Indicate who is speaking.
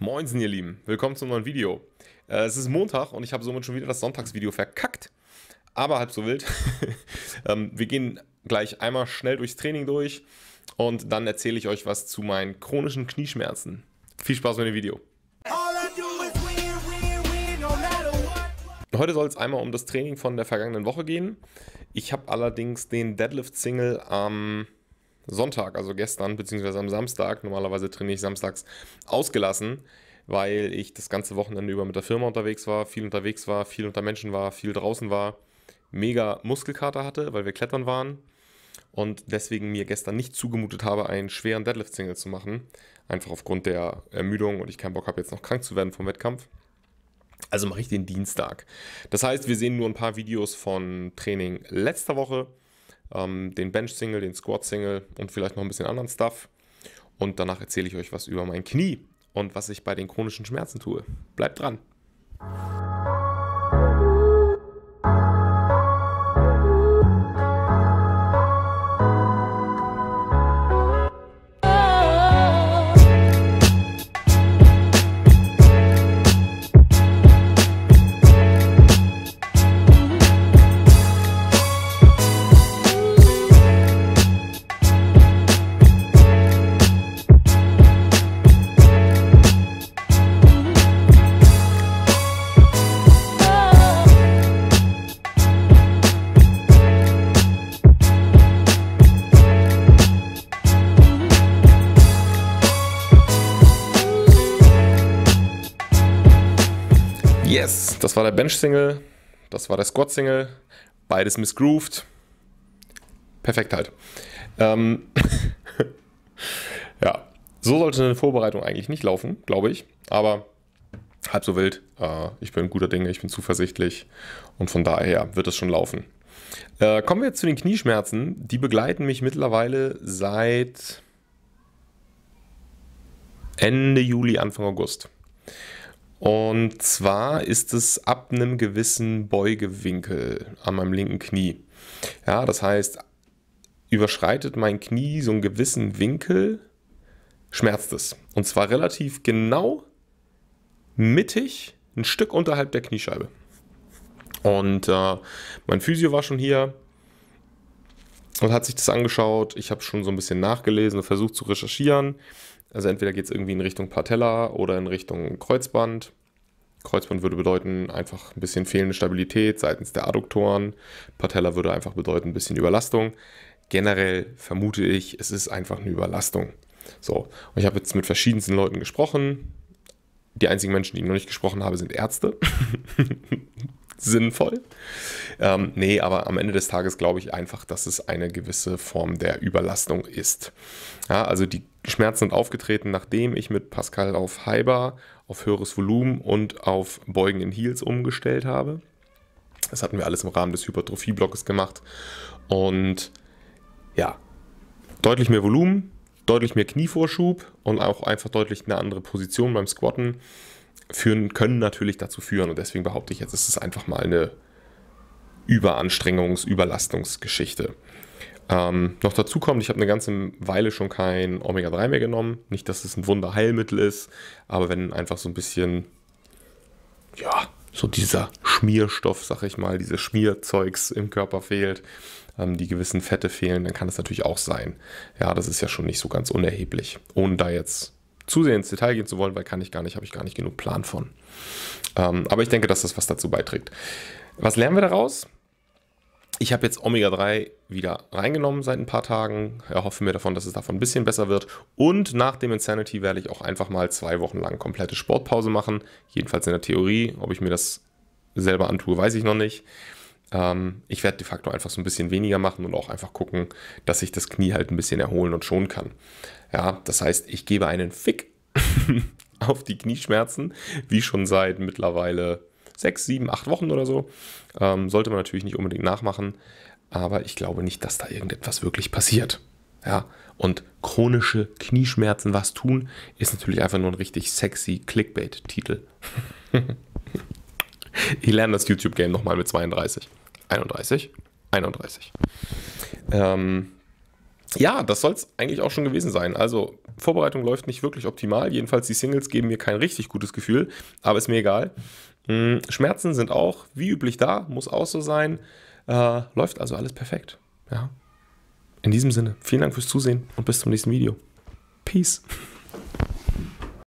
Speaker 1: Moinsen, ihr Lieben. Willkommen zum neuen Video. Äh, es ist Montag und ich habe somit schon wieder das Sonntagsvideo verkackt. Aber halb so wild. ähm, wir gehen gleich einmal schnell durchs Training durch und dann erzähle ich euch was zu meinen chronischen Knieschmerzen. Viel Spaß mit dem Video. Heute soll es einmal um das Training von der vergangenen Woche gehen. Ich habe allerdings den Deadlift-Single am Sonntag, also gestern, beziehungsweise am Samstag, normalerweise trainiere ich samstags, ausgelassen, weil ich das ganze Wochenende über mit der Firma unterwegs war, viel unterwegs war, viel unter Menschen war, viel draußen war, mega Muskelkater hatte, weil wir klettern waren und deswegen mir gestern nicht zugemutet habe, einen schweren Deadlift-Single zu machen. Einfach aufgrund der Ermüdung und ich keinen Bock habe, jetzt noch krank zu werden vom Wettkampf. Also mache ich den Dienstag. Das heißt, wir sehen nur ein paar Videos von Training letzter Woche, ähm, den Bench-Single, den Squat-Single und vielleicht noch ein bisschen anderen Stuff. Und danach erzähle ich euch was über mein Knie und was ich bei den chronischen Schmerzen tue. Bleibt dran! Yes, das war der Bench-Single, das war der Squat-Single, beides missgrooved. Perfekt halt. Ähm ja, so sollte eine Vorbereitung eigentlich nicht laufen, glaube ich. Aber halb so wild. Äh, ich bin guter Dinge, ich bin zuversichtlich und von daher wird es schon laufen. Äh, kommen wir jetzt zu den Knieschmerzen. Die begleiten mich mittlerweile seit Ende Juli, Anfang August. Und zwar ist es ab einem gewissen Beugewinkel an meinem linken Knie. Ja, das heißt, überschreitet mein Knie so einen gewissen Winkel, schmerzt es. Und zwar relativ genau mittig, ein Stück unterhalb der Kniescheibe. Und äh, mein Physio war schon hier und hat sich das angeschaut. Ich habe schon so ein bisschen nachgelesen und versucht zu recherchieren. Also entweder geht es irgendwie in Richtung Patella oder in Richtung Kreuzband. Kreuzband würde bedeuten einfach ein bisschen fehlende Stabilität seitens der Adduktoren. Patella würde einfach bedeuten ein bisschen Überlastung. Generell vermute ich, es ist einfach eine Überlastung. So, und ich habe jetzt mit verschiedensten Leuten gesprochen. Die einzigen Menschen, die ich noch nicht gesprochen habe, sind Ärzte. Sinnvoll. Ähm, nee, aber am Ende des Tages glaube ich einfach, dass es eine gewisse Form der Überlastung ist. Ja, also die Schmerzen sind aufgetreten, nachdem ich mit Pascal auf Hyper, auf höheres Volumen und auf Beugen in Heels umgestellt habe. Das hatten wir alles im Rahmen des Hypertrophie-Blockes gemacht. Und ja, deutlich mehr Volumen, deutlich mehr Knievorschub und auch einfach deutlich eine andere Position beim Squatten führen, können natürlich dazu führen. Und deswegen behaupte ich jetzt, es ist einfach mal eine Überanstrengungs-, Überlastungsgeschichte. Ähm, noch dazu kommt, ich habe eine ganze Weile schon kein Omega-3 mehr genommen. Nicht, dass es ein Wunderheilmittel ist, aber wenn einfach so ein bisschen, ja, so dieser Schmierstoff, sag ich mal, dieses Schmierzeugs im Körper fehlt, ähm, die gewissen Fette fehlen, dann kann das natürlich auch sein. Ja, das ist ja schon nicht so ganz unerheblich. Ohne da jetzt zu sehr ins Detail gehen zu wollen, weil kann ich gar nicht, habe ich gar nicht genug Plan von. Ähm, aber ich denke, dass das was dazu beiträgt. Was lernen wir daraus? Ich habe jetzt Omega-3 wieder reingenommen seit ein paar Tagen. Erhoffe mir davon, dass es davon ein bisschen besser wird. Und nach dem Insanity werde ich auch einfach mal zwei Wochen lang komplette Sportpause machen. Jedenfalls in der Theorie. Ob ich mir das selber antue, weiß ich noch nicht. Ähm, ich werde de facto einfach so ein bisschen weniger machen und auch einfach gucken, dass ich das Knie halt ein bisschen erholen und schonen kann. Ja, das heißt, ich gebe einen Fick auf die Knieschmerzen, wie schon seit mittlerweile sechs, sieben, acht Wochen oder so. Ähm, sollte man natürlich nicht unbedingt nachmachen, aber ich glaube nicht, dass da irgendetwas wirklich passiert. Ja, und chronische Knieschmerzen was tun, ist natürlich einfach nur ein richtig sexy Clickbait-Titel. ich lerne das YouTube-Game nochmal mit 32. 31. 31. Ähm, ja, das soll es eigentlich auch schon gewesen sein. Also, Vorbereitung läuft nicht wirklich optimal. Jedenfalls die Singles geben mir kein richtig gutes Gefühl, aber ist mir egal. Hm, Schmerzen sind auch wie üblich da, muss auch so sein. Äh, läuft also alles perfekt. Ja. In diesem Sinne, vielen Dank fürs Zusehen und bis zum nächsten Video. Peace.